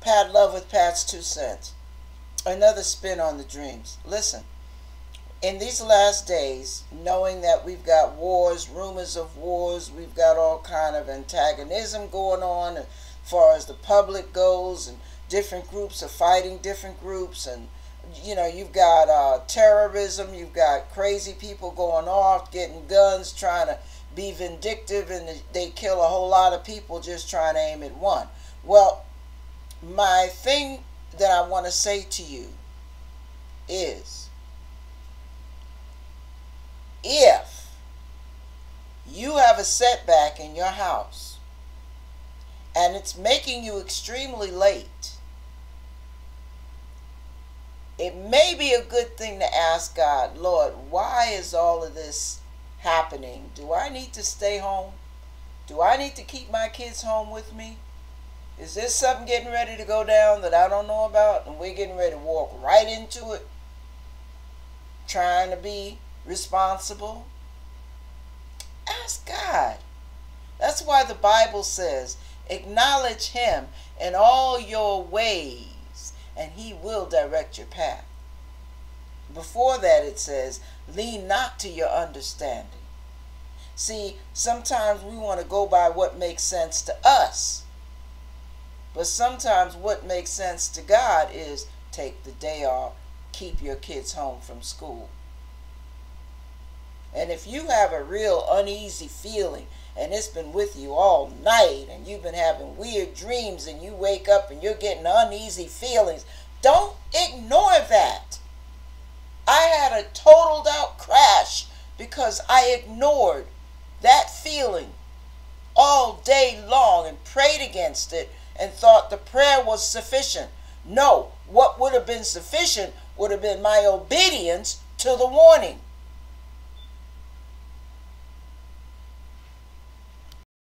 Pat Love with Pat's Two Cents. Another spin on the dreams. Listen, in these last days, knowing that we've got wars, rumors of wars, we've got all kind of antagonism going on as far as the public goes, and different groups are fighting different groups, and you know you've got uh, terrorism, you've got crazy people going off, getting guns, trying to be vindictive, and they kill a whole lot of people just trying to aim at one. Well, my thing that I want to say to you is if you have a setback in your house and it's making you extremely late, it may be a good thing to ask God, Lord, why is all of this happening? Do I need to stay home? Do I need to keep my kids home with me? Is this something getting ready to go down that I don't know about? And we're getting ready to walk right into it, trying to be responsible? Ask God. That's why the Bible says, acknowledge Him in all your ways, and He will direct your path. Before that, it says, lean not to your understanding. See, sometimes we want to go by what makes sense to us. But sometimes what makes sense to God is take the day off, keep your kids home from school. And if you have a real uneasy feeling and it's been with you all night and you've been having weird dreams and you wake up and you're getting uneasy feelings, don't ignore that. I had a totaled out crash because I ignored that feeling all day long and prayed against it and thought the prayer was sufficient. No, what would have been sufficient would have been my obedience to the warning.